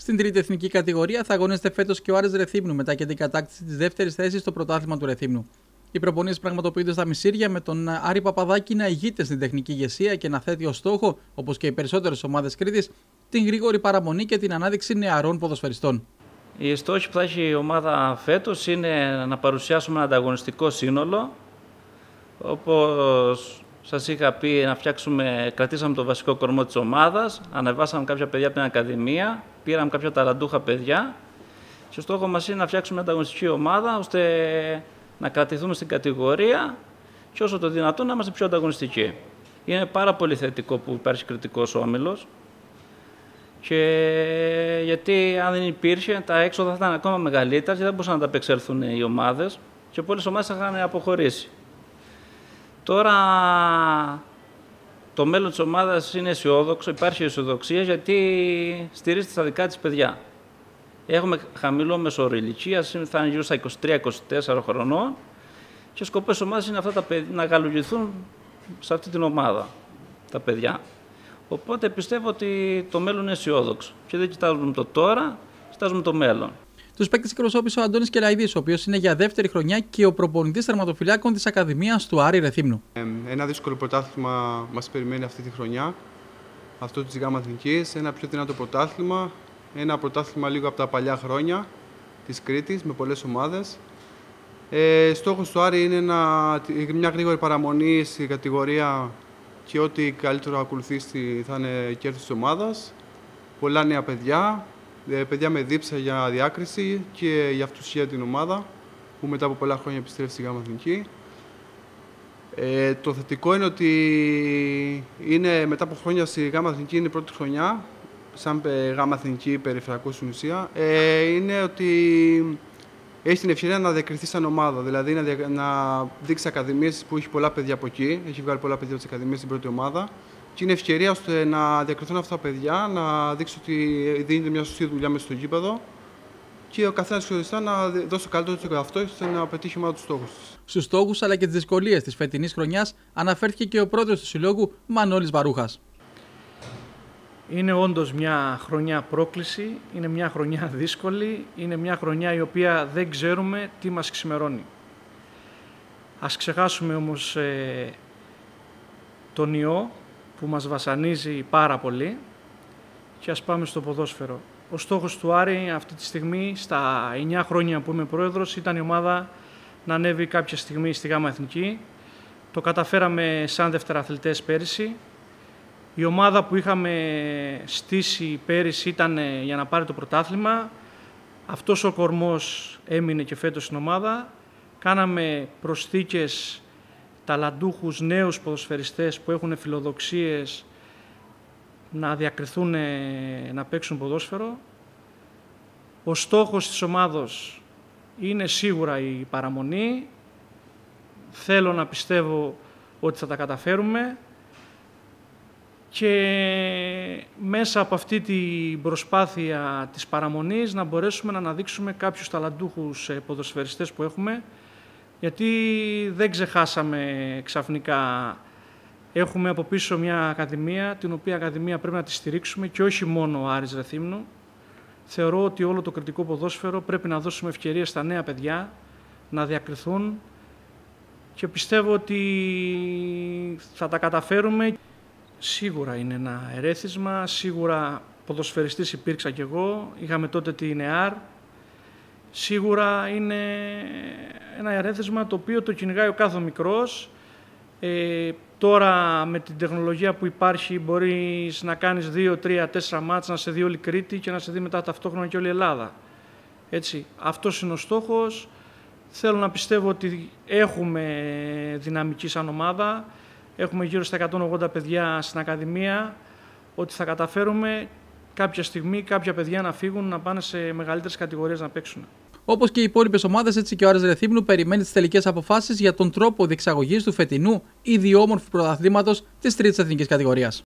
Στην τρίτη εθνική κατηγορία θα αγωνίζεται φέτος και ο Άρης Ρεθύμνου μετά και την κατάκτηση της δεύτερης θέσης στο πρωτάθλημα του Ρεθύμνου. Οι προπονήσεις πραγματοποιούνται στα Μισήρια με τον Άρη Παπαδάκη να ηγείται στην τεχνική ηγεσία και να θέτει ως στόχο, όπως και οι περισσότερες ομάδες Κρήτης, την γρήγορη παραμονή και την ανάδειξη νεαρών ποδοσφαιριστών. Οι στόχοι που θα έχει η ομάδα φέτος είναι να παρουσιάσουμε ένα ανταγωνιστικό σύνολο. Όπως σας είχα πει, να φτιάξουμε, κρατήσαμε το βασικό κορμό της ομάδας, ανεβάσαμε κάποια παιδιά από την Ακαδημία, πήραμε κάποια ταλαντούχα παιδιά. Και ο στόχος μας είναι να φτιάξουμε μια ανταγωνιστική ομάδα ώστε να κρατηθούμε στην κατηγορία και όσο το δυνατόν να είμαστε πιο ανταγωνιστικοί. Είναι πάρα πολύ θετικό που υπάρχει κριτικός όμιλος. Και γιατί αν δεν υπήρχε, τα έξοδα θα ήταν ακόμα μεγαλύτερα και δεν μπορούσαν να τα απεξέλθουν οι ομάδες και πολλές ομάδες θα είχαν αποχωρήσει. Τώρα το μέλλον της ομάδας είναι αισιόδοξο, υπάρχει αισιοδοξία γιατί στηρίζεται στα δικά της παιδιά. Έχουμε χαμηλό μεσόρο ηλικία, θα είναι γύρω στα 23-24 χρονών και ο σκοπός της ομάδας είναι αυτά τα παιδιά, να γαλουγηθούν σε αυτή την ομάδα τα παιδιά. Οπότε πιστεύω ότι το μέλλον είναι αισιόδοξο και δεν κοιτάζουμε το τώρα, κοιτάζουμε το μέλλον. Τους παίκτες εκπροσώπησε ο Αντώνης Κελαϊδή, ο οποίος είναι για δεύτερη χρονιά και ο προπονητής τερματοφυλάκων της Ακαδημίας του Άρη Ρεθύμνου. Ε, ένα δύσκολο πρωτάθλημα μας περιμένει αυτή τη χρονιά. Αυτό της ΓΑΜΑ Ένα πιο δυνατό πρωτάθλημα. Ένα πρωτάθλημα λίγο από τα παλιά χρόνια της Κρήτης με πολλές ομάδες. Ε, Στόχος του Άρη είναι να, μια γρήγορη παραμονή στην κατηγορία και ό,τι καλύτερο ακολουθήσει θα είναι κέρδος της ομάδας. Πολλά νέα παιδιά, ε, παιδιά με δίψα για διάκριση και για αυτουσία την ομάδα που μετά από πολλά χρόνια επιστρέφει στη ΓΑΜΑ Εθνική. Ε, το θετικό είναι ότι είναι μετά από χρόνια στη ΓΑΜΑ Εθνική είναι η πρώτη χρονιά σαν ΓΑΜΑ Εθνική περιφερειακό στην ουσία, ε, είναι ότι έχει την ευκαιρία να διακριθεί σαν ομάδα. Δηλαδή να, δια, να δείξει ακαδημίες που έχει πολλά παιδιά από εκεί. Έχει βγάλει πολλά παιδιά από τις ακαδημίες στην πρώτη ομάδα και είναι ευκαιρία ώστε να διακριθούν αυτά τα παιδιά, να δείξει ότι δίνεται μια σωστή δουλειά μέσα στο γήπεδο και ο καθένας χωριστά να δώσει το καλύτερο του εαυτό ώστε να πετύχει μόνο τους στόχους της. Στους στόχους αλλά και τις δυσκολίες της φετινής χρονιάς αναφέρθηκε και ο πρόεδρος του Συλλόγου Μανώλης Βαρούχας. Είναι όντως μια χρονιά πρόκληση, είναι μια χρονιά δύσκολη, είναι μια χρονιά η οποία δεν ξέρουμε τι μας ξημερώνει. Ας ξεχάσουμε όμως ε, τον ιό που μας βασανίζει πάρα πολύ και ας πάμε στο ποδόσφαιρο. Ο στόχος του Άρη αυτή τη στιγμή, στα 9 χρόνια που είμαι πρόεδρος, ήταν η ομάδα να ανέβει κάποια στιγμή στη ΓΑΜΑ Εθνική. Το καταφέραμε σαν δευτεραθλητές πέρυσι. Η ομάδα που είχαμε στήσει πέρυσι ήταν για να πάρει το πρωτάθλημα. Αυτός ο κορμός έμεινε και φέτος στην ομάδα. Κάναμε προσθήκες ταλαντούχους νέους ποδοσφαιριστές που έχουν φιλοδοξίες να διακριθούν να παίξουν ποδόσφαιρο. Ο στόχος της ομάδος είναι σίγουρα η παραμονή. Θέλω να πιστεύω ότι θα τα καταφέρουμε και μέσα από αυτή την προσπάθεια της παραμονής να μπορέσουμε να αναδείξουμε κάποιους ταλαντούχους ε, ποδοσφαιριστές που έχουμε γιατί δεν ξεχάσαμε ξαφνικά έχουμε από πίσω μια ακαδημία την οποία ακαδημία πρέπει να τη στηρίξουμε και όχι μόνο ο Άρης Ρεθύμνου. Θεωρώ ότι όλο το κριτικό ποδόσφαιρο πρέπει να δώσουμε ευκαιρία στα νέα παιδιά να διακριθούν και πιστεύω ότι θα τα καταφέρουμε. Σίγουρα είναι ένα ερέθισμα, σίγουρα ποδοσφαιριστής υπήρξα κι εγώ, είχαμε τότε την ΕΑΡ. Σίγουρα είναι ένα ερέθισμα το οποίο το κυνηγάει ο κάθε μικρός. Ε, τώρα με την τεχνολογία που υπάρχει μπορείς να κάνεις δύο, τρία, τέσσερα μάτς, να σε δει όλη Κρήτη και να σε δει μετά ταυτόχρονα και όλη η Ελλάδα. Έτσι, αυτός είναι ο στόχος. Θέλω να πιστεύω ότι έχουμε δυναμική σαν ομάδα έχουμε γύρω στα 180 παιδιά στην Ακαδημία, ότι θα καταφέρουμε κάποια στιγμή κάποια παιδιά να φύγουν να πάνε σε μεγαλύτερες κατηγορίες να παίξουν. Όπως και οι υπόλοιπες ομάδες, έτσι και ο Άρης Ρεθύμνου περιμένει τις τελικές αποφάσεις για τον τρόπο διεξαγωγής του φετινού ιδιόμορφου πρωταθλήματος της τρίτης εθνικής κατηγορίας.